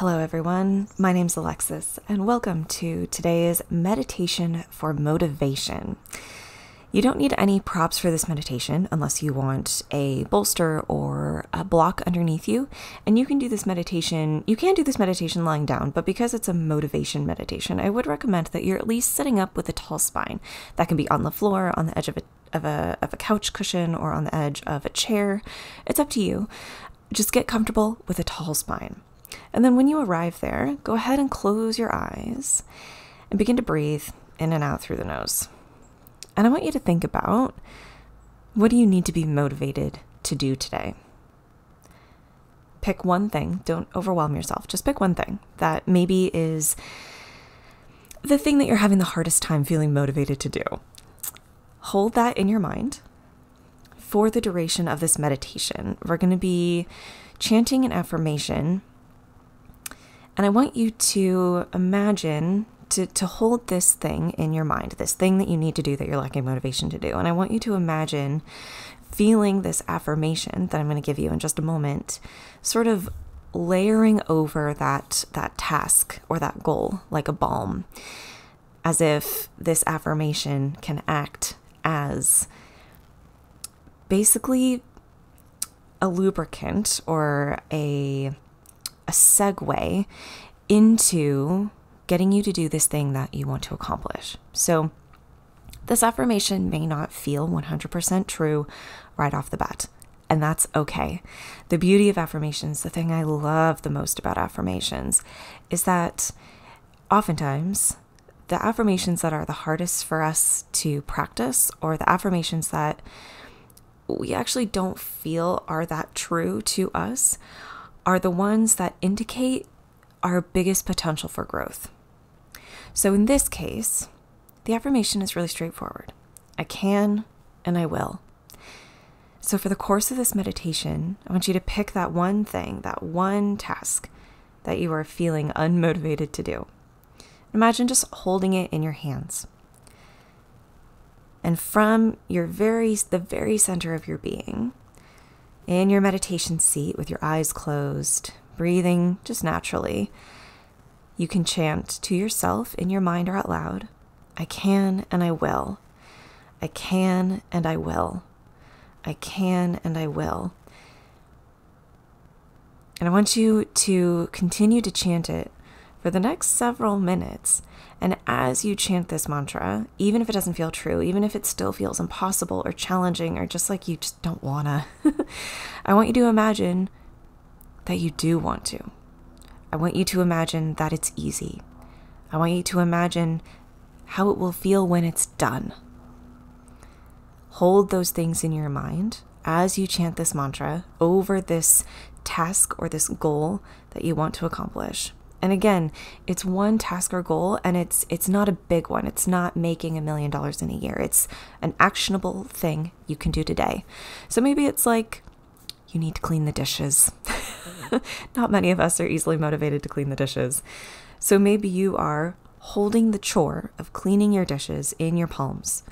Hello, everyone. My name's Alexis, and welcome to today's meditation for motivation. You don't need any props for this meditation unless you want a bolster or a block underneath you. And you can do this meditation, you can do this meditation lying down, but because it's a motivation meditation, I would recommend that you're at least sitting up with a tall spine. That can be on the floor, on the edge of a of a of a couch cushion or on the edge of a chair. It's up to you. Just get comfortable with a tall spine. And then when you arrive there, go ahead and close your eyes and begin to breathe in and out through the nose. And I want you to think about what do you need to be motivated to do today? Pick one thing. Don't overwhelm yourself. Just pick one thing that maybe is the thing that you're having the hardest time feeling motivated to do. Hold that in your mind for the duration of this meditation. We're going to be chanting an affirmation. And I want you to imagine to, to hold this thing in your mind, this thing that you need to do that you're lacking motivation to do. And I want you to imagine feeling this affirmation that I'm going to give you in just a moment, sort of layering over that that task or that goal like a balm as if this affirmation can act as basically a lubricant or a a segue into getting you to do this thing that you want to accomplish. So, this affirmation may not feel 100% true right off the bat, and that's okay. The beauty of affirmations, the thing I love the most about affirmations, is that oftentimes the affirmations that are the hardest for us to practice, or the affirmations that we actually don't feel are that true to us, are the ones that indicate our biggest potential for growth. So in this case, the affirmation is really straightforward I can and I will. So for the course of this meditation, I want you to pick that one thing, that one task that you are feeling unmotivated to do. Imagine just holding it in your hands. And from your very the very center of your being, in your meditation seat with your eyes closed, breathing just naturally, you can chant to yourself in your mind or out loud I can and I will. I can and I will. I can and I will. And I want you to continue to chant it for the next several minutes. And as you chant this mantra, even if it doesn't feel true, even if it still feels impossible or challenging or just like you just don't wanna, I want you to imagine that you do want to. I want you to imagine that it's easy. I want you to imagine how it will feel when it's done. Hold those things in your mind as you chant this mantra over this task or this goal that you want to accomplish. And again, it's one task or goal and it's it's not a big one. It's not making a million dollars in a year. It's an actionable thing you can do today. So maybe it's like you need to clean the dishes. Not many of us are easily motivated to clean the dishes. So maybe you are holding the chore of cleaning your dishes in your palms,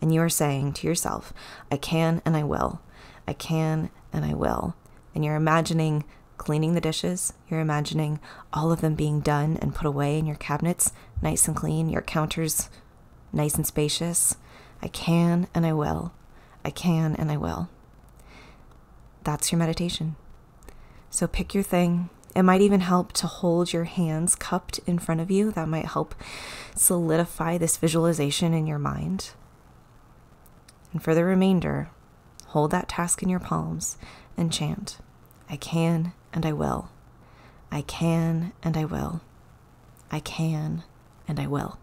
and you are saying to yourself, I can and I will. I can and I will. And you're imagining cleaning the dishes. You're imagining all of them being done and put away in your cabinets, nice and clean, your counters nice and spacious. I can and I will. I can and I will. That's your meditation. So pick your thing. It might even help to hold your hands cupped in front of you. That might help solidify this visualization in your mind. And for the remainder, hold that task in your palms and chant I can and I will. I can and I will. I can and I will.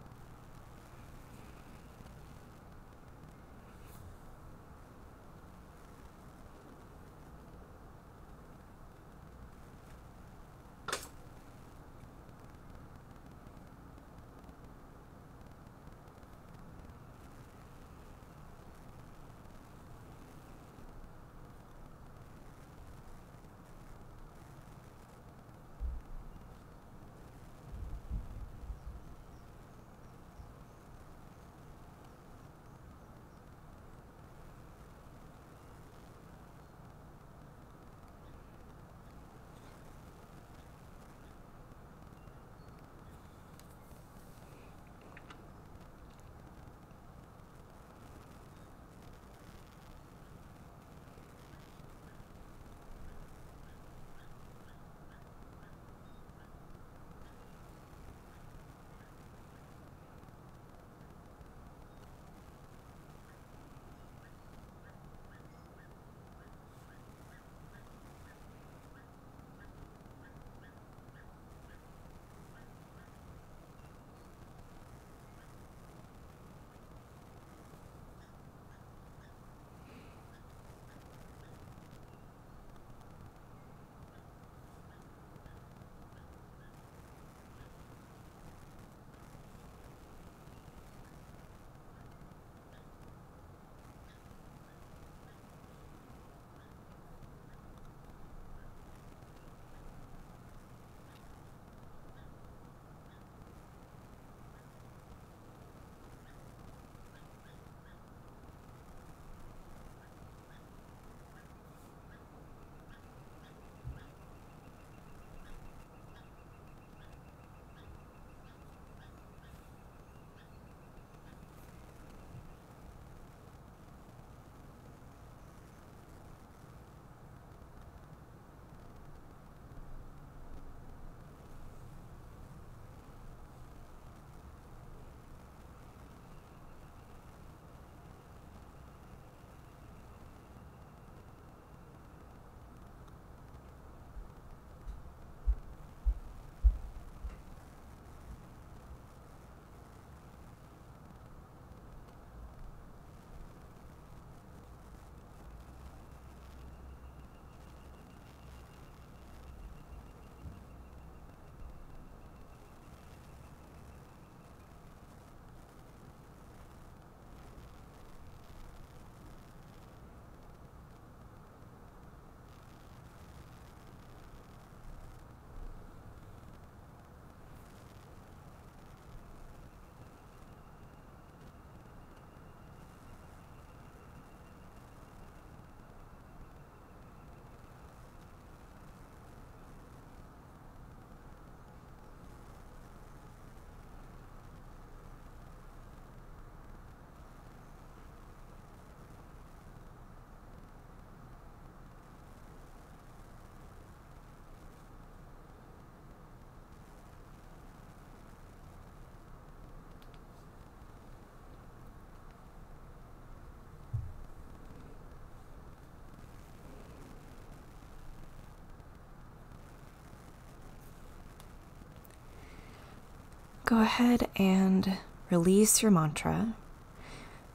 Go ahead and release your mantra.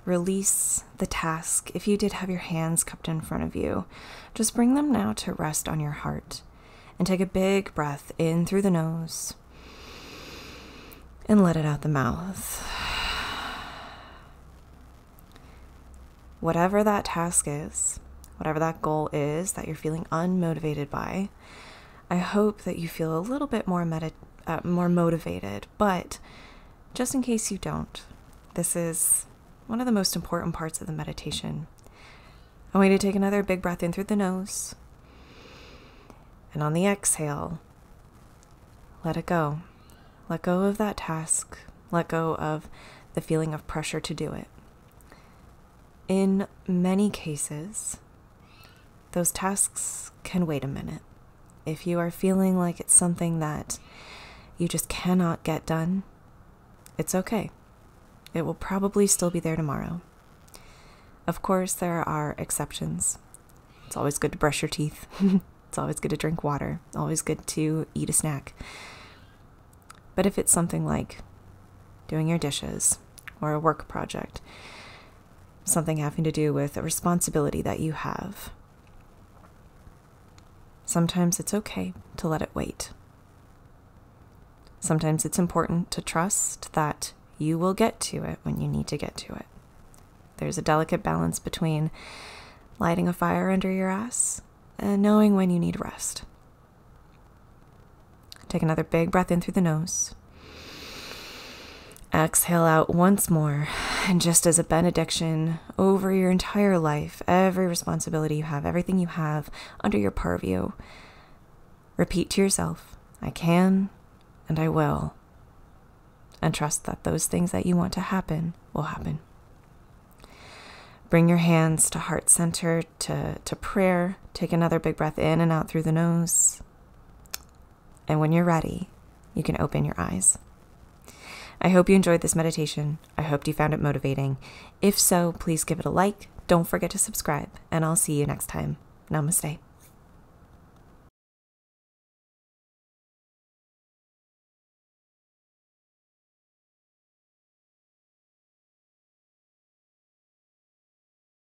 Release the task. If you did have your hands cupped in front of you, just bring them now to rest on your heart. And take a big breath in through the nose and let it out the mouth. Whatever that task is, whatever that goal is that you're feeling unmotivated by, I hope that you feel a little bit more medit- uh, more motivated. But just in case you don't, this is one of the most important parts of the meditation. I want you to take another big breath in through the nose. And on the exhale, let it go. Let go of that task. Let go of the feeling of pressure to do it. In many cases, those tasks can wait a minute. If you are feeling like it's something that you just cannot get done, it's okay. It will probably still be there tomorrow. Of course, there are exceptions. It's always good to brush your teeth. it's always good to drink water. Always good to eat a snack. But if it's something like doing your dishes or a work project, something having to do with a responsibility that you have, Sometimes it's okay to let it wait. Sometimes it's important to trust that you will get to it when you need to get to it. There's a delicate balance between lighting a fire under your ass and knowing when you need rest. Take another big breath in through the nose. Exhale out once more, and just as a benediction over your entire life, every responsibility you have, everything you have under your purview, repeat to yourself, I can and I will. And trust that those things that you want to happen will happen. Bring your hands to heart center, to, to prayer. Take another big breath in and out through the nose. And when you're ready, you can open your eyes. I hope you enjoyed this meditation. I hope you found it motivating. If so, please give it a like. Don't forget to subscribe, and I'll see you next time. Namaste.